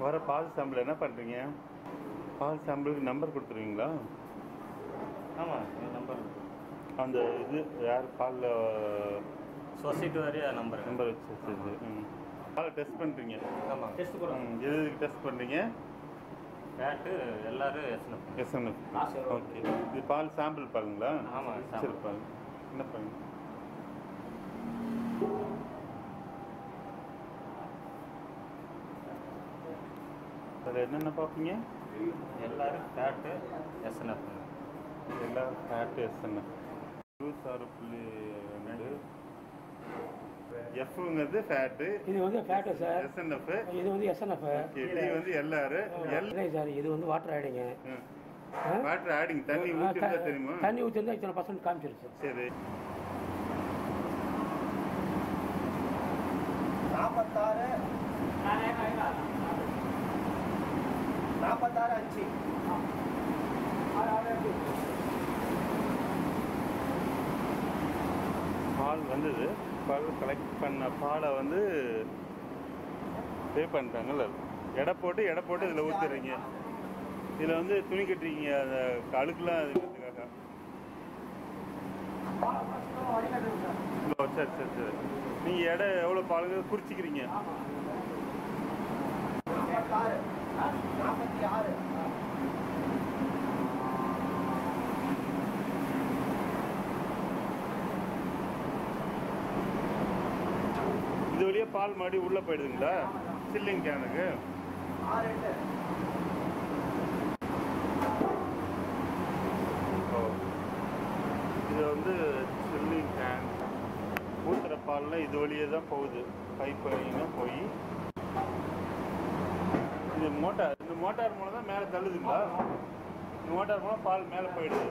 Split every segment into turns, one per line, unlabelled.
வர பால் சாம்பிள் என்ன பண்ணுறீங்க பால் சாம்பிளுக்கு நம்பர் கொடுத்துருவீங்களா?
ஆமாம் நம்பர்
அந்த இது யார் பாலில்
சொசைட்டி வரைய நம்பர்
நம்பர் வச்சு பாலை டெஸ்ட் பண்ணுறீங்க
ஆமாம் டெஸ்ட் போகிறோம்
ம் எது டெஸ்ட் பண்ணுறீங்க
ஃபேட்டு எல்லாரும் எஸ்என்எஃப்
எஸ்என்எஃப்? ஓகே இது பால் சாம்பிள் பாருங்களா?
ஆமாம்.
சரி பாருங்க. என்ன பாருங்க? அதில் என்னென்ன பார்ப்பீங்க?
எல்லாரும் ஃபேட்டு எஸ்என்எஃப்
எல்லாம் ஃபேட் எஸ்என்எஃப் ஆறு புள்ளி ரெண்டு. எஃப்ங்கிறது ஃபேட்டு
இது வந்து ஃபேட்டு சார்
எஸ்என்எஃப்
இது வந்து எஸ்என்எஃப்
டி வந்து எல்ஆர் எல்
சார் இது வந்து வாட்டர் ஆயிடுங்க
வாட்டர் ஆடிங் தண்ணி ஊற்றிருந்தா தெரியுமா?
தண்ணி ஊற்றிருந்தா இத்தனை பர்சன்ட் காமிச்சிருச்சு
சரி.
நாற்பத்தாறு நாற்பத்தாறு அஞ்சு.
பால் வந்தது. பால் கலெக்ட் பண்ண பாலை வந்து பே பண்ணிட்டாங்கல்ல. எடை போட்டு எடை போட்டு இதில் ஊற்றுறீங்க இதில் வந்து துணி கட்டுறீங்க அந்த அழுக்குலாம் இருக்கிறதுக்காக ஓ சரி சரி சரி. நீங்கள் எடை எவ்வளோ பாலுங்க குறிச்சிக்கிறீங்க?
நாற்பத்தி ஆறு.
பால் மாடி உள்ளே போயிடுதுங்களா? சில்லிங் கேனுக்கு. ஓ. இது வந்து சில்லிங் கேன். ஊற்றுற பாலில் இது வழியே தான் போகுது. பைப் வழியாக போய். இது மோட்டார் இந்த மோட்டார் மூலம் தான் மேலே தள்ளுதுங்களா? இந்த மோட்டார் மூலம் பால் மேலே போயிடுது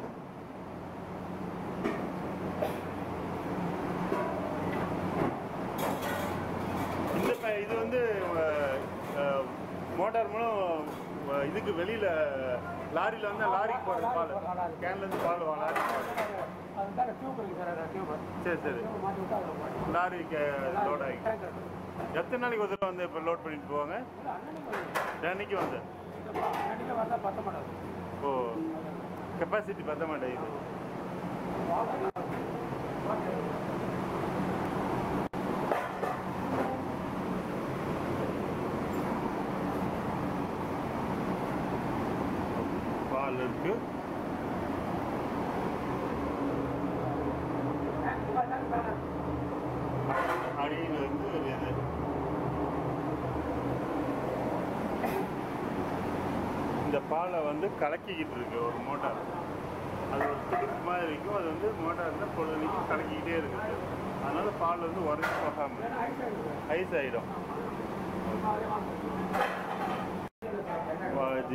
இந்த ப- இது வந்து அஹ், அஹ், மோட்டார் மூலம் இதுக்கு வெளியில லாரியில வந்து லாரிக்கு போறது பால். கேன்ல இருந்து பால் வா-
இருக்கு சார்
சரி. லாரிக்கு லோட் ஆகி. எத்தனை நாளைக்கு ஒரு வந்து இப்போ லோட் பண்ணிட்டு போவாங்க. அன்னைக்கு வந்து? ஓ கெப்பாசிட்டி பத்த மாட்டேங்குது. பால் இருக்கு. அடியில் வந்து ஒரு இது இந்த பாலை வந்து கலக்கிக்கிட்டு இருக்கு ஒரு மோட்டார். அது ஒரு துடுப்பு மாதிரி இருக்கும். அது வந்து மோட்டாரில் பொழுதுனைக்கும் கலக்கிக்கிட்டே இருக்குது. அதனால பால் வந்து உரைச்சி போகாம ஐஸ் ஆகிடும்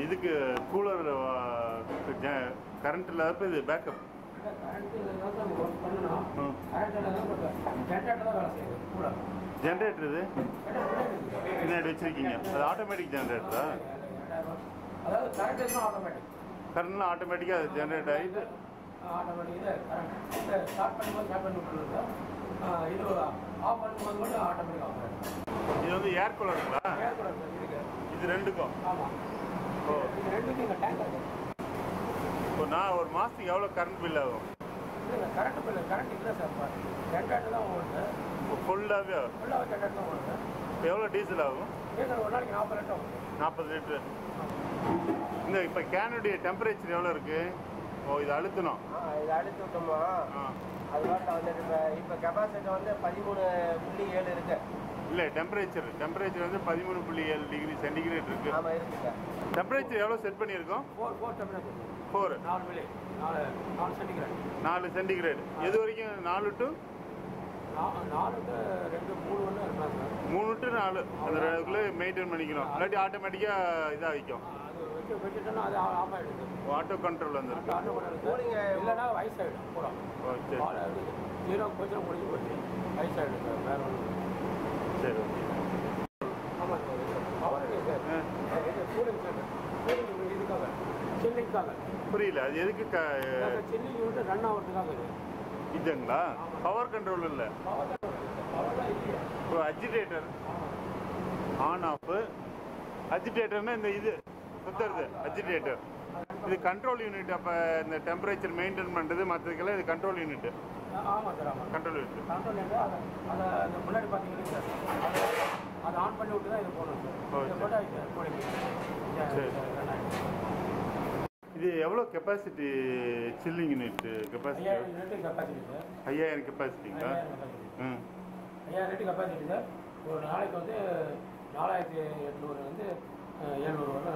இதுக்கு கூலர் கரண்ட் இல்லாதப்ப இது பேக்கப். ஜென்ரேட்டர் இது? பின்னாடி வச்சிருக்கீங்க. அது ஆட்டோமேட்டிக் ஜென்ரேட்டரா கரண்ட்லாம் ஆட்டோமேட்டிக்காக அது ஜென்ரேட் ஆகிட்டு
இது
வந்து ஏர் கூலருங்களா இது ரெண்டுக்கும். ஓ
ரெண்டுக்கும்
இப்போ நான் ஒரு மாதத்துக்கு எவ்வளோ கரண்ட் பில் ஆகும்?
இல்லை கரண்ட் பில்லு கரண்ட் இல்லை சார் ஜென்ரேட்டர் தான் ஓடுது.
ஃபுல்லாகவே
ஃபுல்லாக ஜென்ரேட்டர் தான் ஓடுது.
எவ்வளோ டீசல் ஆகும்?
டீசல் ஒரு நாளைக்கு நாற்பது லிட்டர்
நாற்பது லிட்ரு இந்த இப்போ கேனுடைய டெம்பரேச்சர் எவ்வளோ இருக்குது ஓ இது அழுத்தணும்.
இது அடிச்சு விட்டோமா அது வாட்டில் வந்து இப்போ இப்போ கெப்பாசிட்டி வந்து பதிமூணு புள்ளி ஏழு இருக்கு.
இல்லை டெம்பரேச்சர் டெம்பரேச்சர் வந்து பதிமூணு புள்ளி ஏழு டிகிரி சென்டிகிரேட் இருக்குது
ஆமாம் இருக்குங்க
டெம்பரேச்சர் எவ்வளோ செட் பண்ணியிருக்கோம்?
ஃபோர் ஃபோர் டெம்பரேச்சர்
ஃபோர்
நாலு மில்லி நாலு நாலு சென்டிகிரேட்
நாலு சென்டிகிரேட் எது வரைக்கும்? நாலு டு
மூணு
டு நாலு. அந்த ரெண்டுக்குள்ளே மெயின்டைன் பண்ணிக்கணும். இல்லாட்டி ஆட்டோமேட்டிக்காக இதாக வைக்கும் ஆட்டோ கண்ட்ரோல் வந்துருக்கு சரி.
பால் ஜீரோ போச்சுன்னா முடிஞ்சு போச்சு வயசாகிடும் சார் வேற ஒன்று
சரி
ஆமாம் சார் பவர் இல்லை
ஆ.
சார் இது கூலிங் சார் கூலிங் இதுக்காக சில்லிங்காக
புரியல. அது எதுக்கு க
வந்து ரன் ஆகிறதுக்காக இது.
இதுங்களா? பவர் கண்ட்ரோல் இல்லை. இப்போ அஜிடேட்டர் ஆன் ஆஃப் அஜிடேட்டர்னா இந்த இது சுத்துறது. அஜிடேட்டர் இது கண்ட்ரோல் யூனிட் அப்போ இந்த டெம்பரேச்சர் மெயின்டைன் பண்ணுறது மற்றதுக்கெல்லாம் இது கண்ட்ரோல் யூனிட் கண்ட்ரோல் யூனிட்
முன்னாடி பார்த்தீங்கன்னா அதை ஆன் பண்ணி விட்டு தான் இது போகணும் சார். இதை
எவ்வளோ கெப்பாசிட்டி சில்லிங் யூனிட் கெப்பாசிட்டி
ஐயாயிரம்
கெப்பாசிட்டிங்களா ம்
ஐயாயிரம் லிட்டர் கெப்பாசிட்டி சார். ஒரு நாளைக்கு வந்து நாலாயிரத்தி எட்நூறு வந்து எழுநூறு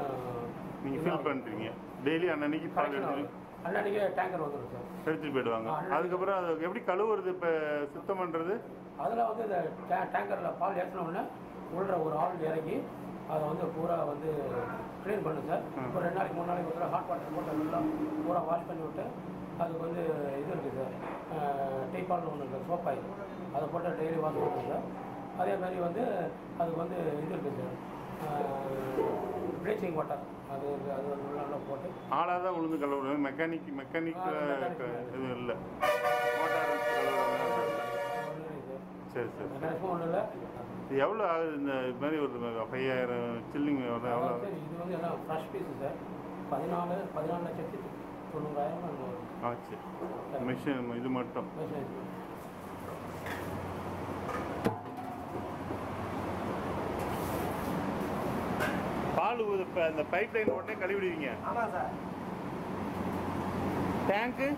நீங்கள் ஃபில் பண்ணுறீங்க டெய்லி அன்னன்னைக்கு பால் எடுத்துட்டு
அன்னன்னைக்கு டேங்கர் வந்துடும் சார்.
எடுத்துட்டு போயிடுவாங்க. அதுக்கப்புறம் அதை எப்படி கழுவுறது இப்போ சுத்தம் பண்ணுறது
அதில் வந்து இந்த டே டேங்கரில் பால் ஏற்றின உடனே உள்ள ஒரு ஆள் இறங்கி அதை வந்து பூரா வந்து க்ளீன் பண்ணும் சார். ஒரு ரெண்டு நாளைக்கு மூணு நாளைக்கு ஒரு ஹாட் வாட்டர் போட்டு நல்லா பூரா வாஷ் பண்ணி விட்டு அதுக்கு வந்து இது இருக்குது சார். டீப்பால்னு ஒன்று இருக்குது சோப்பாய் அதை போட்டு டெய்லி வாஷ் பண்ணுவோம் சார். அதே மாதிரி வந்து அதுக்கு வந்து இது இருக்குது சார். ப்ளீச்சிங் வாட்டர் அது. அது நல்லா போட்டு.
ஆளாக தான் உளுந்து கழுவுறது. Mechanic mechanic. எதுவும் இல்லை.
சார்
சரி சரி.
மெக்கானிக்கும் ஒன்றும் இல்லை.
இது எவ்வளோ ஆகுது இந்த இது மாதிரி ஒரு ஐயாயிரம் சில்லிங் எவ்வளோ ஆகுது
இது வந்து எல்லாம் ஃப்ரெஷ் பீஸு சார் பதினாலு பதினாலு லட்சத்தி தொண்ணூறாயிரம் ஒரு
ஆச்சு மிஷின் இது மட்டும். பால் இப்போ அந்த பைப் லைன் உடனே கழுவிடுவீங்க.
ஆமாம் சார்
டேங்க்கு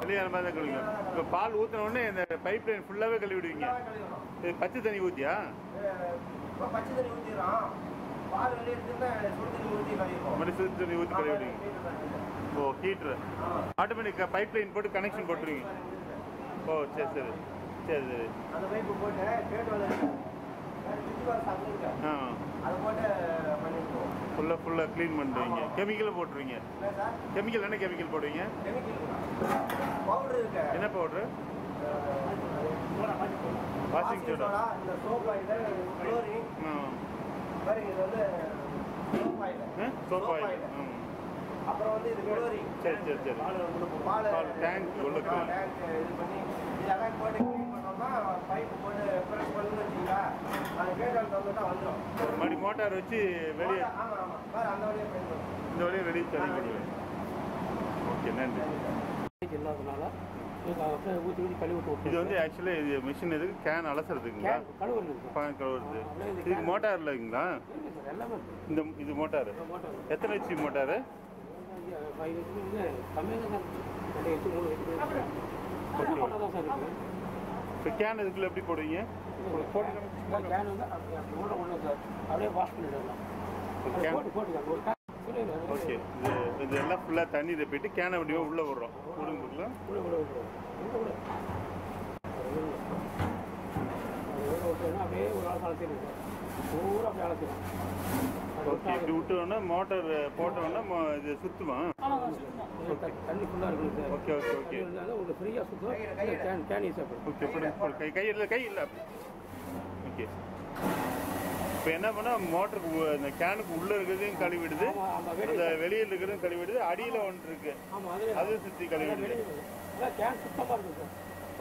வெளியான மாதிரி தான் கழுவிங்க. இப்போ பால் ஊற்றின உடனே இந்த பைப் லைன் ஃபுல்லாகவே கழுவிடுவீங்க. இது பச்சை தண்ணி ஊற்றியா
இப்போ பச்சை தண்ணி ஊற்றிடுறோம் பால் வெளியே எடுத்துன்னா சுடு தண்ணி ஊற்றி
கழுவிடுவீங்க. ஓ ஹீட்ரு ஆட்டோமேட்டிக் பைப் லைன் போட்டு கனெக்ஷன் போட்டுருவீங்க. ஓ சரி சரி. சரி சரி.
அந்த பைப்பு போட்டு
ஆ.
அதை போட்டு பண்ணிருக்கோம்
ஃபுல்லாக ஃபுல்லாக க்ளீன் பண்ணுவீங்க கெமிக்கலும் போட்டுருவீங்க. கெமிக்கல் என்ன கெமிக்கல் போடுவீங்க? என்ன powder washing soda
soap oil அப்புறம் வந்து இது
சரி சரி சரி. tank உள்ள
இது பைப்பு போட்டு ப்ரெஸ் வச்சிங்களா அது கேட்டால் தந்துட்டா வந்துடும்
மறுபடி மோட்டார் வச்சு வெளியே
ஆமாம் ஆமாம் பாரு அந்த வழியாக பயன்படும்
இந்த வழியை வெளியே தள்ளி விடுவேன் ஓகே நன்றி
இல்லாதனால ஊற்றி ஊற்றி கழுவி விட்டு
இது வந்து ஆக்சுவலி இது மிஷின் எதுக்கு கேன் அலசுறதுங்களா
கழுவுறது
இதுக்கு மோட்டார்? இல்லைங்களா இந்த இது மோட்டார் எத்தனை ஹெச்பி மோட்டாரு
கம்மியாக தான் மூணு மோட்டர் தான் சார் இருக்குது
இப்போ கேன் இதுக்குள்ள எப்படி போடுவீங்க?
கேன் வந்து சார் அப்படியே வாஷ்.
ஓகே இது இது எல்லாம் ஃபுல்லாக தண்ணி போயிட்டு கேனை அப்படியே உள்ளே விடுறோம்.
விட்டோன்னா அப்படியே ஒரு ஆள் அழைச்சிருக்கு பூரா அப்படியே அழைச்சிடும்
ஓகே இப்படி விட்டோன்னா மோட்டார் போட்டோன்னா இது சுற்றுமா
தண்ணி ஃபுல்லாக இருக்குது சார்
ஓகே ஓகே. ஓகே
உங்களுக்கு ஃப்ரீயாக சுத்தம் கேன்.
கை கை இல்லை கை இல்லை. ஓகே. இப்போ என்ன பண்ணால் மோட்டருக்கு இந்த கேனுக்கு உள்ளே இருக்கிறதையும் கழுவிடுது. அந்த
வெளியே
வெளியில் இருக்கிறதும் கழுவிடுது. அடியில் ஒன்று இருக்கு.
அது
சுற்றி கழுவிடுது.
இருக்குது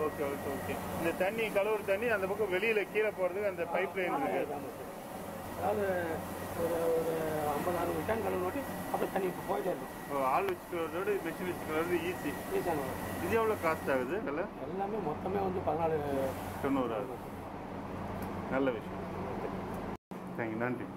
ஓகே ஓகே ஓகே. இந்த தண்ணி கழுவுற தண்ணி அந்த பக்கம் வெளியில் கீழே போகிறதுக்கு அந்த பைப் லைன் இருக்கு
ஆமாம் சார் அதாவது ஒரு ஒரு ஐம்பது அறுபது டேங்க் கழுவுனோட்டி அப்படியே தண்ணி போயிட்டே இருக்கும்
ஆள் வச்சுட்டு வரதோட மிஷின் வச்சுட்டு வர்றது ஈஸி
வரும்.
இது எவ்வளோ காஸ்ட் ஆகுது விலை
எல்லாமே மொத்தமே வந்து பதினாலு
தொண்ணூறு ஆகுது. நல்ல விஷயம். தேங்க்யூ நன்றி.